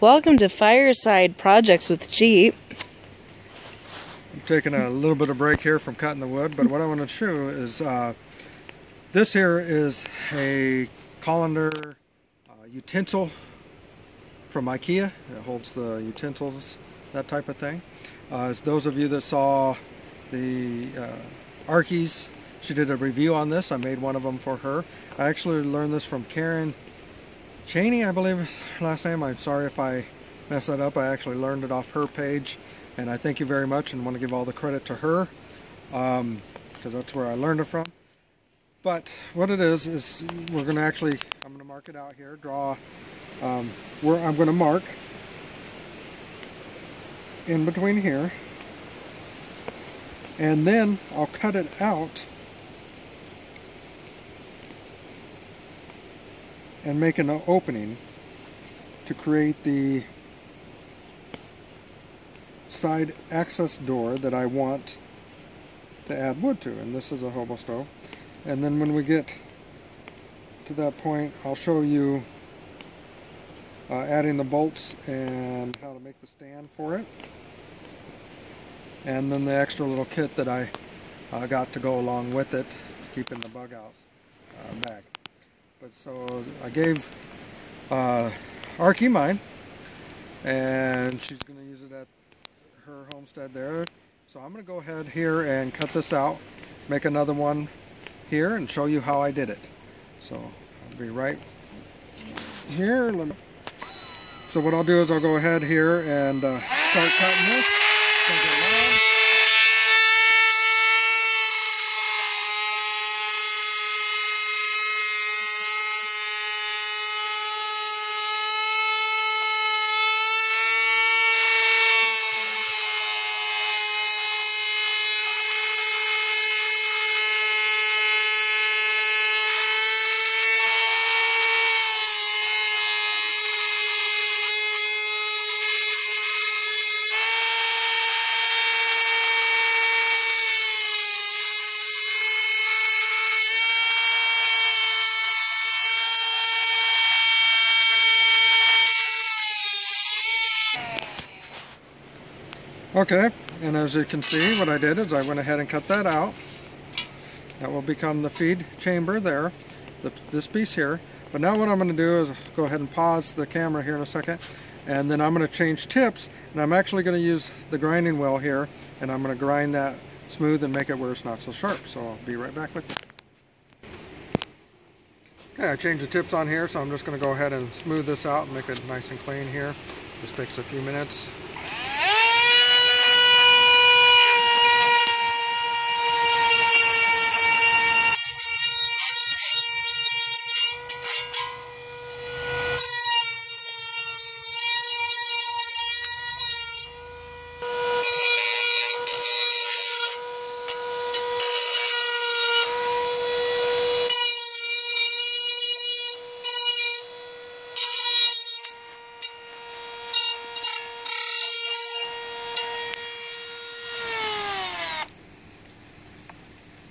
Welcome to Fireside Projects with Jeep. I'm taking a little bit of break here from cutting the wood, but what I want to show is uh, this here is a colander uh, utensil from IKEA. It holds the utensils, that type of thing. Uh, those of you that saw the uh, Arkies, she did a review on this. I made one of them for her. I actually learned this from Karen Cheney, I believe is last name. I'm sorry if I mess that up. I actually learned it off her page, and I thank you very much and want to give all the credit to her because um, that's where I learned it from. But what it is is we're going to actually I'm going to mark it out here. Draw um, where I'm going to mark in between here, and then I'll cut it out and make an opening to create the side access door that I want to add wood to and this is a hobo stove and then when we get to that point I'll show you uh, adding the bolts and how to make the stand for it and then the extra little kit that I uh, got to go along with it keeping the bug out uh, back. But so I gave uh, Arky mine, and she's going to use it at her homestead there. So I'm going to go ahead here and cut this out, make another one here, and show you how I did it. So I'll be right here. So what I'll do is I'll go ahead here and uh, start cutting this. Okay, and as you can see, what I did is I went ahead and cut that out. That will become the feed chamber there, the, this piece here. But now what I'm going to do is go ahead and pause the camera here in a second, and then I'm going to change tips, and I'm actually going to use the grinding wheel here, and I'm going to grind that smooth and make it where it's not so sharp. So I'll be right back with you. Okay, I changed the tips on here, so I'm just going to go ahead and smooth this out and make it nice and clean here. This takes a few minutes.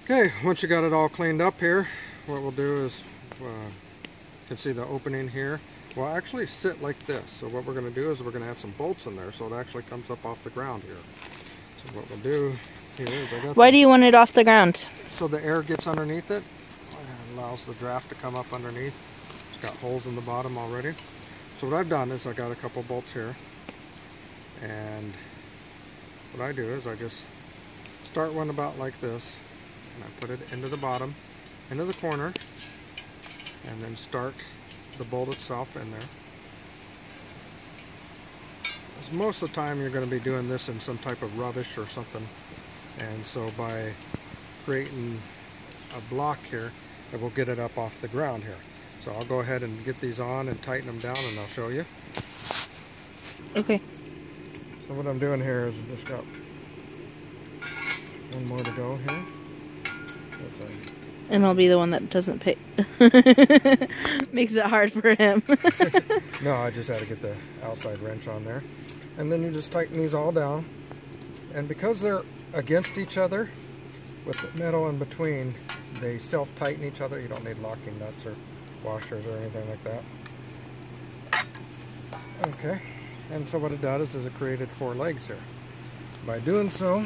Okay, once you got it all cleaned up here, what we'll do is, uh, you can see the opening here. Will actually sit like this. So what we're going to do is we're going to add some bolts in there so it actually comes up off the ground here. So what we'll do here is I got Why do you want it off the ground? So the air gets underneath it. and allows the draft to come up underneath. It's got holes in the bottom already. So what I've done is I got a couple bolts here. And what I do is I just start one about like this and I put it into the bottom, into the corner, and then start the bolt itself in there. As most of the time you're going to be doing this in some type of rubbish or something, and so by creating a block here, it will get it up off the ground here. So I'll go ahead and get these on and tighten them down and I'll show you. Okay. So what I'm doing here is just got one more to go here. And I'll be the one that doesn't pay. Makes it hard for him. no, I just had to get the outside wrench on there. And then you just tighten these all down. And because they're against each other, with the metal in between, they self-tighten each other. You don't need locking nuts or washers or anything like that. Okay. And so what it does is it created four legs here. By doing so,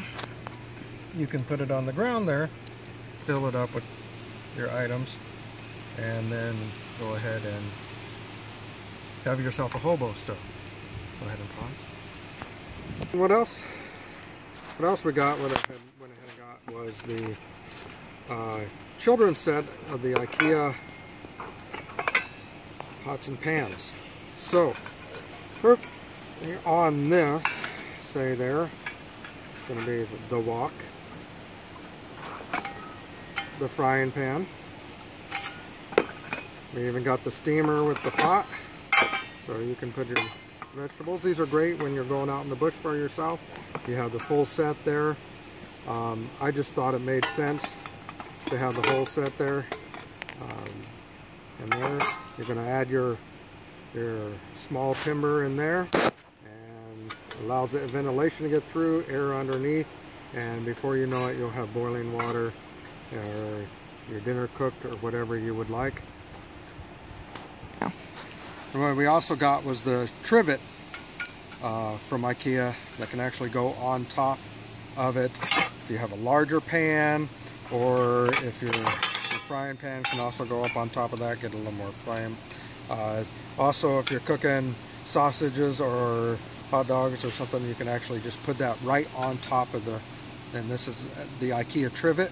you can put it on the ground there, fill it up with your items, and then go ahead and have yourself a hobo stove. Go ahead and pause. What else? What else we got went ahead, went ahead and got was the uh, children's set of the IKEA pots and pans. So, on this, say there, it's going to be the wok, the frying pan. We even got the steamer with the pot, so you can put your vegetables. These are great when you're going out in the bush for yourself. You have the full set there. Um, I just thought it made sense to have the whole set there. Um, and there, you're going to add your your small timber in there and allows the ventilation to get through, air underneath, and before you know it, you'll have boiling water or your dinner cooked or whatever you would like. What we also got was the trivet uh, from IKEA that can actually go on top of it. If you have a larger pan or if your, your frying pan can also go up on top of that, get a little more flame. Uh, also, if you're cooking sausages or hot dogs or something, you can actually just put that right on top of the, and this is the IKEA trivet.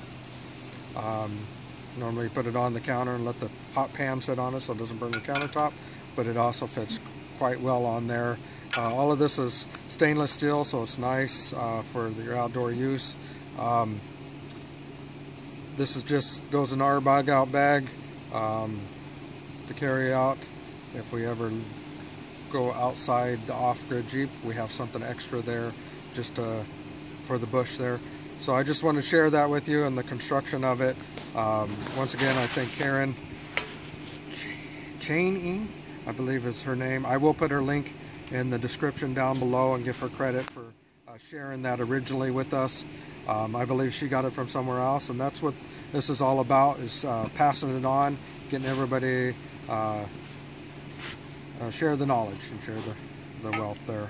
Um, normally put it on the counter and let the hot pan sit on it so it doesn't burn the countertop but it also fits quite well on there. Uh, all of this is stainless steel, so it's nice uh, for your outdoor use. Um, this is just goes in our bug out bag um, to carry out. If we ever go outside the off-grid Jeep, we have something extra there just uh, for the bush there. So I just want to share that with you and the construction of it. Um, once again, I thank Karen Chain I believe is her name. I will put her link in the description down below and give her credit for uh, sharing that originally with us. Um, I believe she got it from somewhere else, and that's what this is all about: is uh, passing it on, getting everybody uh, uh share the knowledge and share the, the wealth there.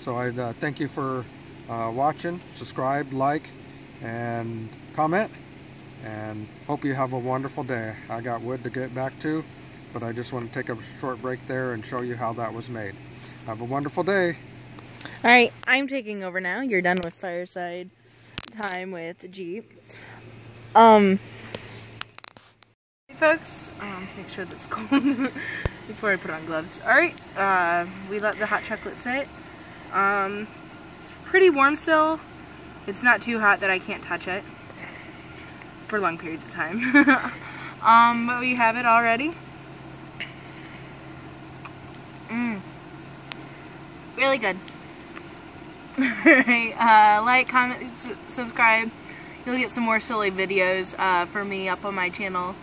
So I uh, thank you for uh, watching, subscribe, like, and comment, and hope you have a wonderful day. I got wood to get back to but I just want to take a short break there and show you how that was made. Have a wonderful day. All right, I'm taking over now. You're done with fireside time with Jeep. Um, hey folks, um, make sure that's cold before I put on gloves. All right, uh, we let the hot chocolate sit. Um, it's pretty warm still. It's not too hot that I can't touch it for long periods of time. um, but we have it already. Mmm. Really good. Alright, uh, like, comment, subscribe. You'll get some more silly videos uh, for me up on my channel.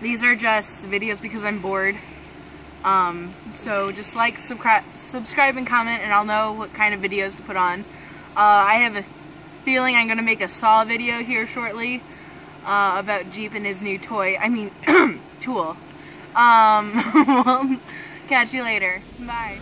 These are just videos because I'm bored. Um, so just like, subscribe, subscribe, and comment, and I'll know what kind of videos to put on. Uh, I have a feeling I'm going to make a Saw video here shortly uh, about Jeep and his new toy. I mean, tool. Um, Catch you later. Bye.